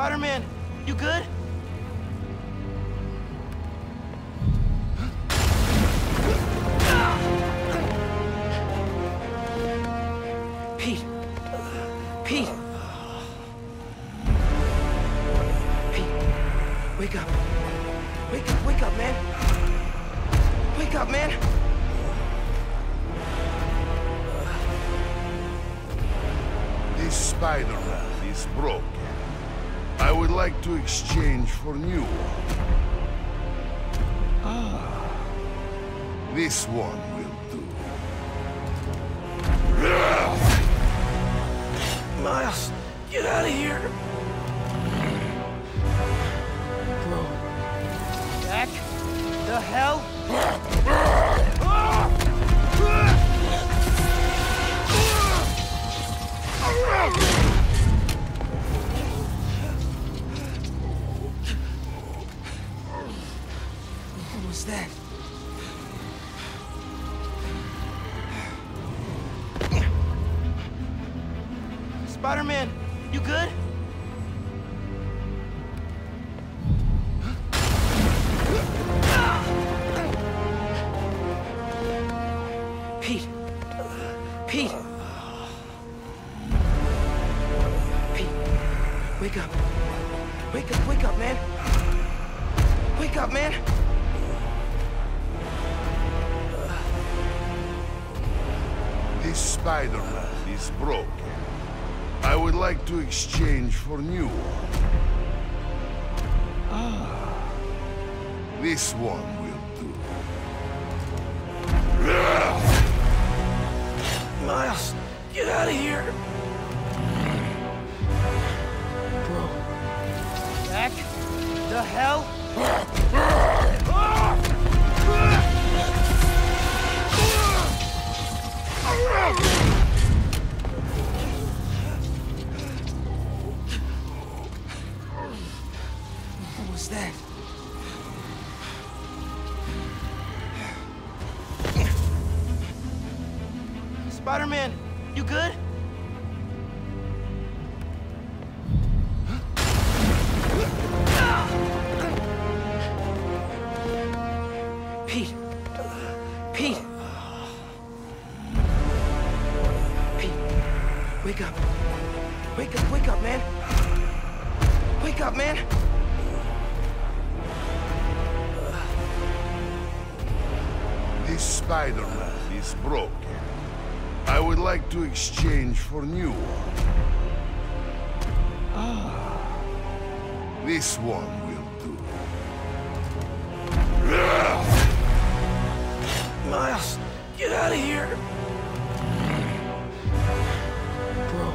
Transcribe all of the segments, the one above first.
Spider-Man, you good? Exchange for new. Ah. This one will do. Pete. Pete. Pete. Wake up. Wake up, wake up, man. Wake up, man. This Spider-Man is broken. I would like to exchange for new one. Ah. This one will do. Miles, get out of here. Bro. Back the hell? Spider-Man is broken. I would like to exchange for new one. Ah. This one will do. Miles, get out of here. Bro.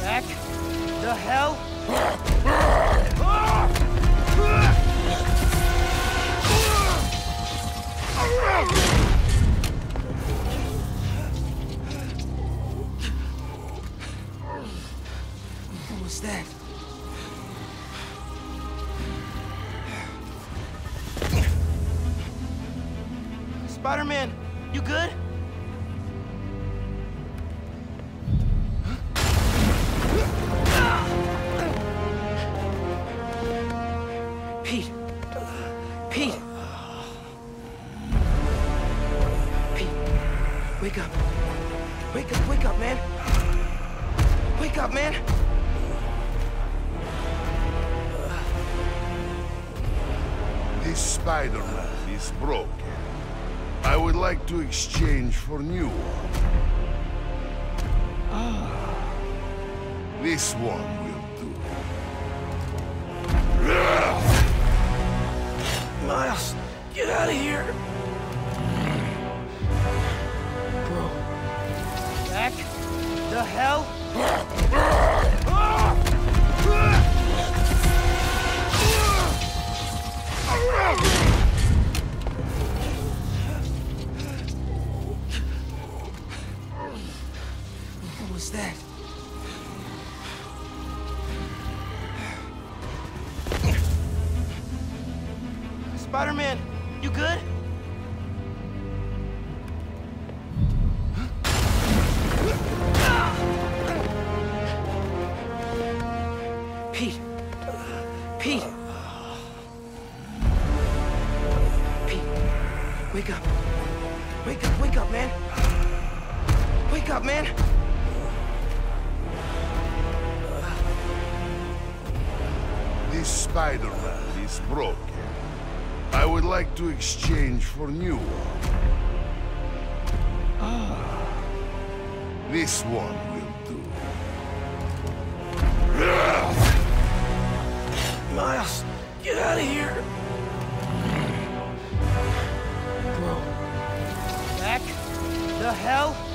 Back the hell? That? Spider-Man, you good? For new one. Ah. This one Pete! Pete, wake up. Wake up, wake up, man. Wake up, man. This Spider-Man is broken. I would like to exchange for new one. Ah. This one Miles, get out of here! Bro. Back the hell?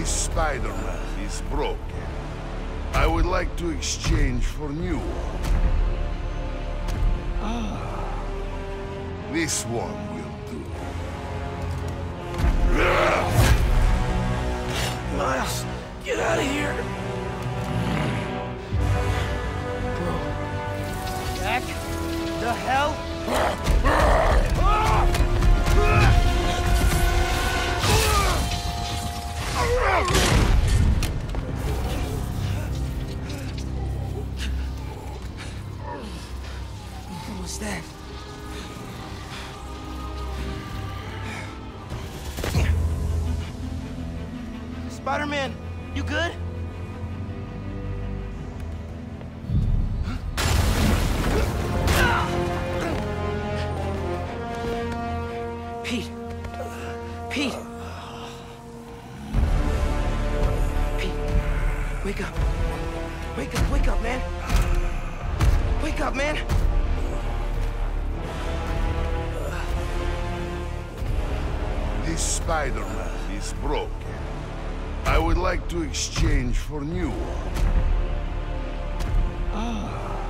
This Spider-Man is broken. I would like to exchange for new one. Ah. This one will do. Miles, get out of here. Bro. Back the hell? Spider-Man, you good? To exchange for new one. Ah.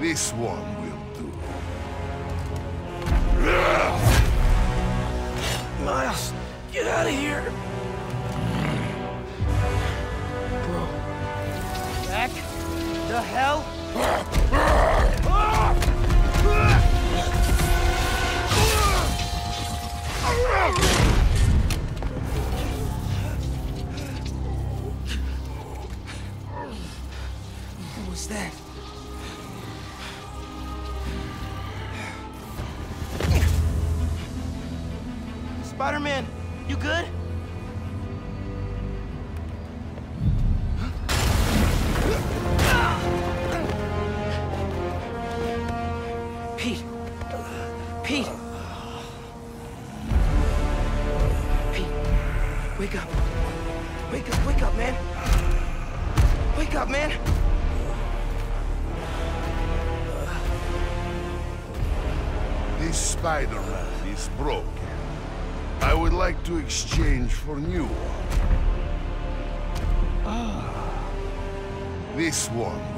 This one will do. Miles, get out of here. Bro. Back the hell? Spider-Man, you good? Pete. Pete. Like to exchange for new one. Ah. This one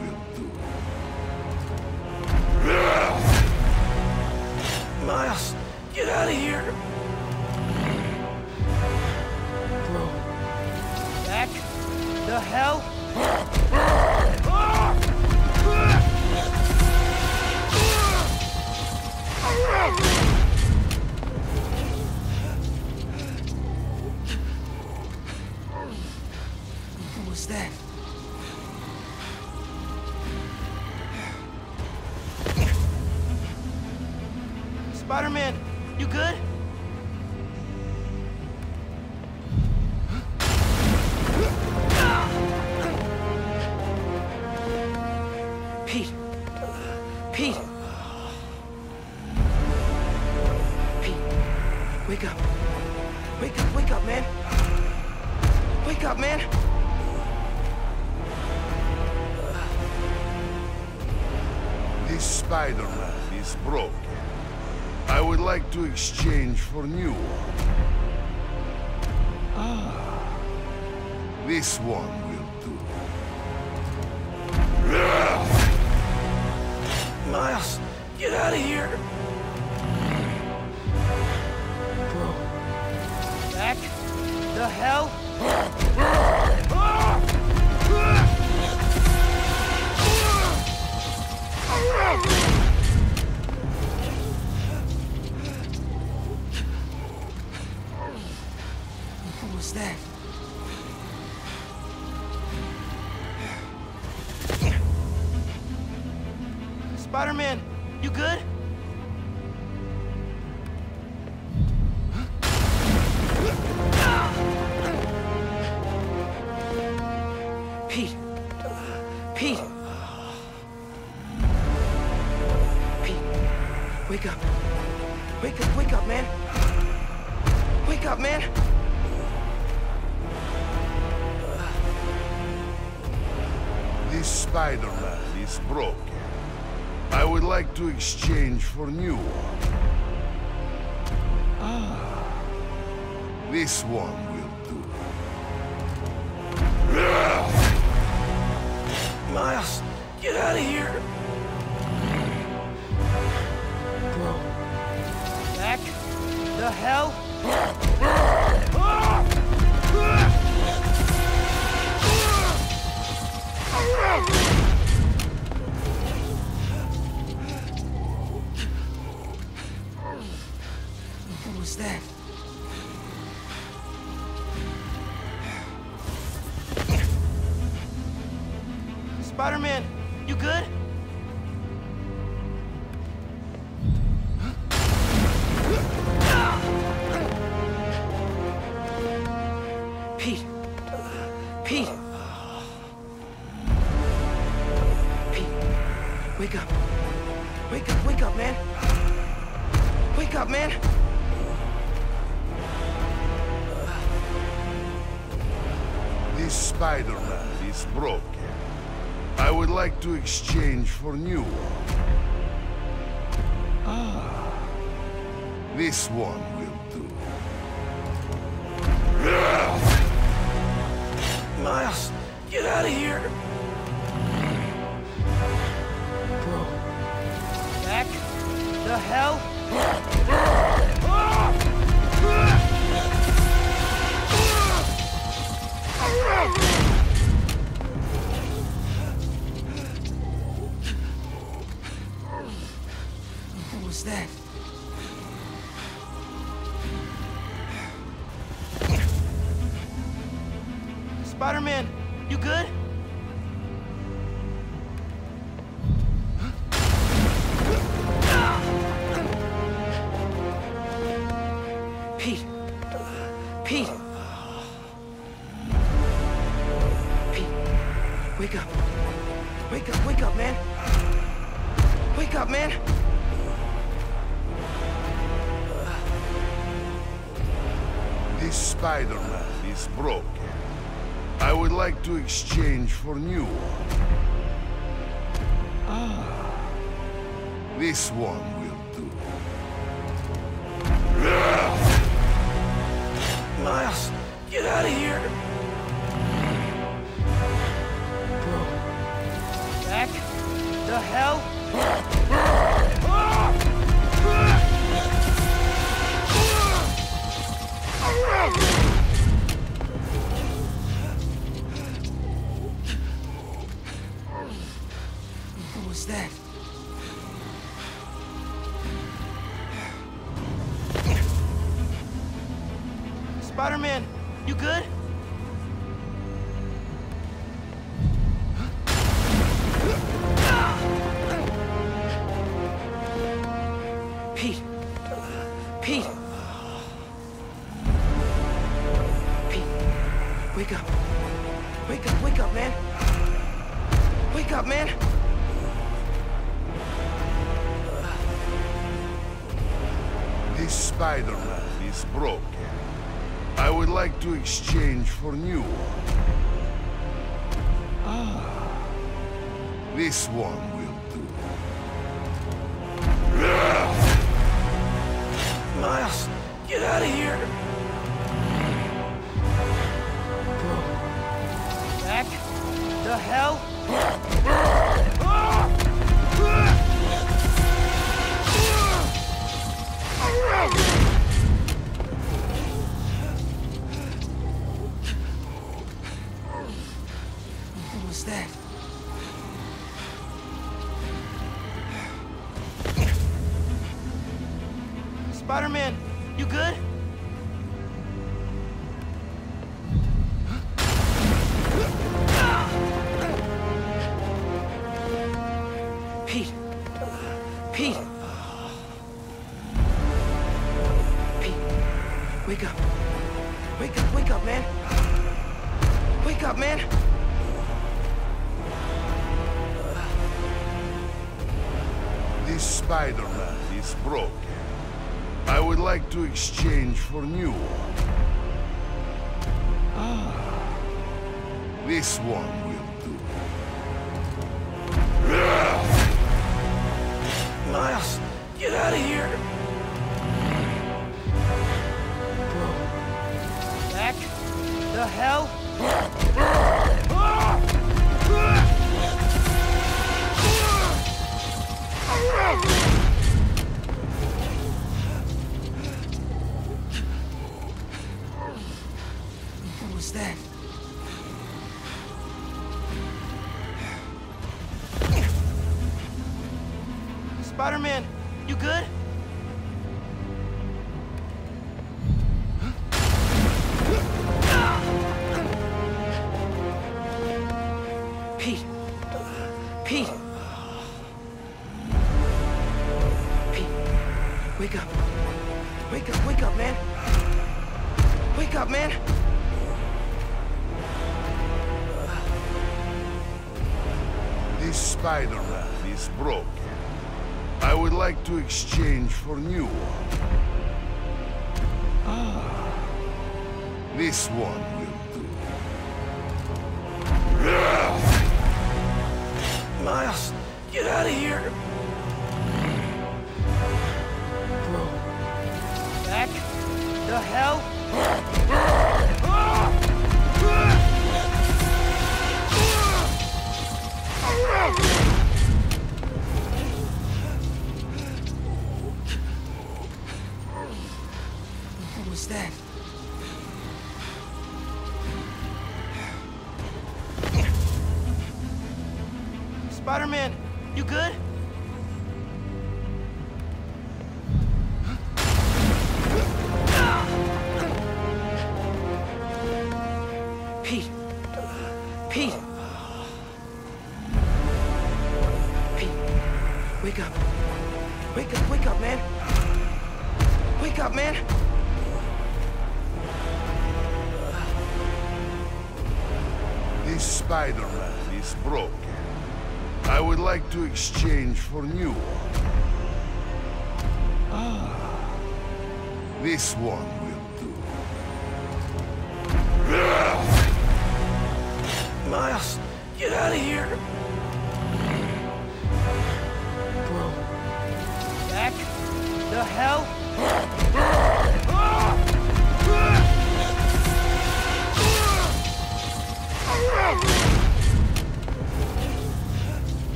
Spider-Man is broken. I would like to exchange for new one. Ah. This one will do. Miles, get out of here! Bro. Back the hell Spider-Man, you good? For new one. This one will do. Miles, get out of here. Bro. Back? The hell? Spider-Man, you good? Pete. Pete. Pete. Wake up. Wake up, wake up, man. Wake up, man. This Spider-Man is broken. I would like to exchange for new one. Ah. This one will do. Miles, get out of here. Bro. Back? The hell? that? Spider-Man, you good? Pete. Pete. Pete. Wake up. Wake up, wake up, man. Wake up, man. This Spider-Man is broken. I would like to exchange for new one. Ah. This one will do. Miles, get out of here. Bro. Back? The hell? Was that? Spider-Man, you good? This one will do. Miles, get out of here. Bro. Back? The hell? Broken. I would like to exchange for new one. Ah, this one will do. Miles, get out of here. Bro. Back the hell? up, man. This Spider-Man is broken. I would like to exchange for new one. Ah. This one will do. Miles, get out of here. Bro. Back the hell? That? Spider-Man, you good? Like to exchange for new one. Ah. This one will do. Miles, get out of here. Bro. Back the hell?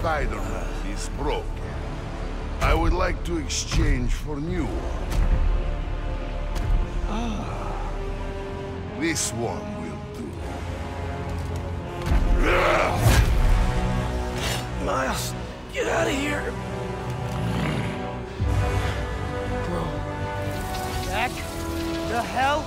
Spider-Man is broken. I would like to exchange for new one. Ah, this one will do. Miles, get out of here. Bro. Back the hell?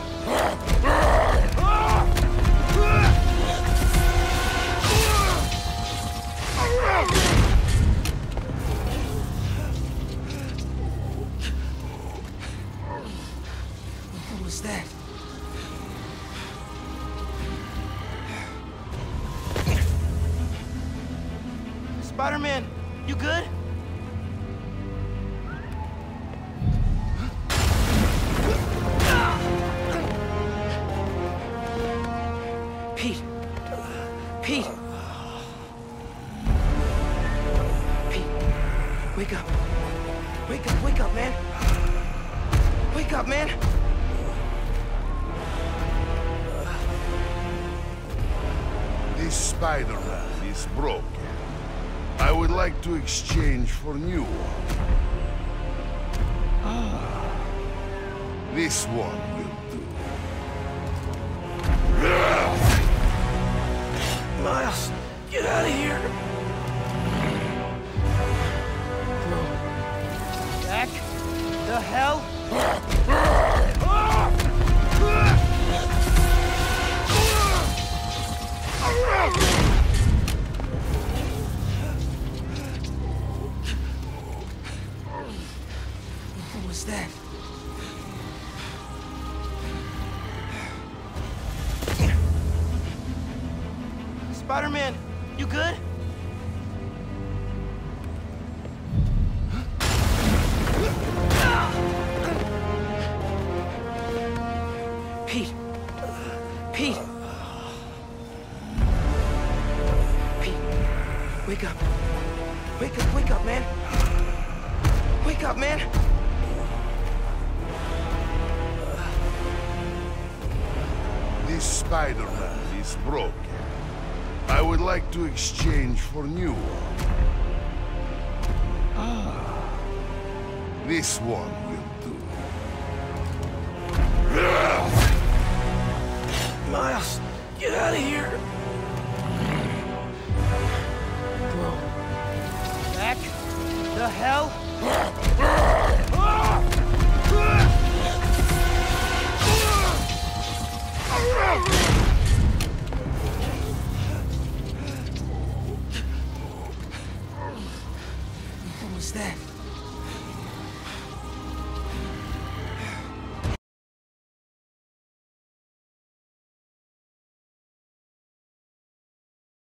Wake up, man. Wake up, man. This Spider-Man is broken. I would like to exchange for new one. Ah. This one will do. Miles, get out of here. The hell? What was that? Spider-Man, you good? This one will do. Miles, get out of here. Bro. Back the hell?